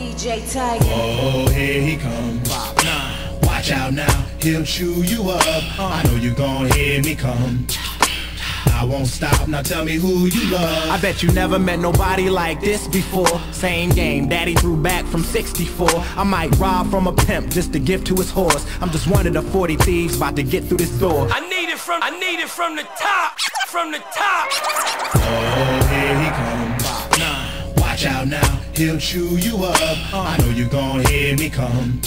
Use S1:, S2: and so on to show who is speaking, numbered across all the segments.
S1: DJ Tiger.
S2: Oh, here he comes. Watch out now, he'll chew you up. Uh. I know you gon' hear me come. I won't stop, now tell me who you love.
S3: I bet you never met nobody like this before. Same game, daddy threw back from 64. I might rob from a pimp just to give to his horse. I'm just one of the 40 thieves about to get through this door.
S4: I need it from, I need it from the top, from the top.
S2: Oh, here he comes. Watch out now, he'll chew you up. I know you gon' hear me come.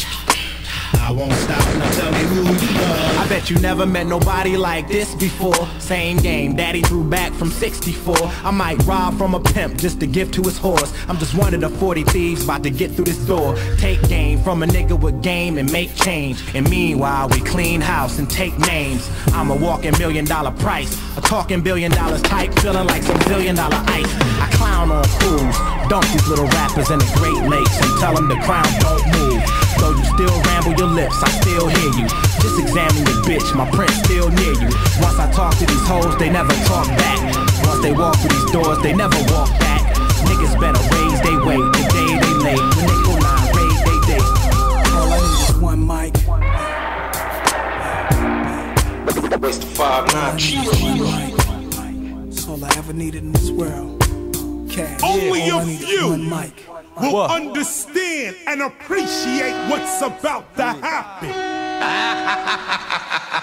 S2: I won't stop, now tell me who you love.
S3: I bet you never met nobody like this before. Same game, daddy threw back from 64. I might rob from a pimp just to give to his horse. I'm just one of the 40 thieves about to get through this door. Take game from a nigga with game and make change. And meanwhile, we clean house and take names. I'm a walking million dollar price. A talking billion dollars type, feeling like some billion dollar ice. I clown on fools, dunk these little rappers in the Great Lakes and tell them the crown don't move. Though you still ramble your lips, I still hear you. Just examine your bitch, my print still near you. Once I talk to these hoes, they never talk back. Once they walk through these doors, they never walk back. Niggas better raise they weight the day they late. When they go line, raise they day.
S5: All I need is one mic.
S6: Waste the five nine.
S5: That's all I ever needed in this world. Cash.
S7: Only
S5: all I
S7: a few
S5: one mic.
S7: will understand and appreciate what's about to happen.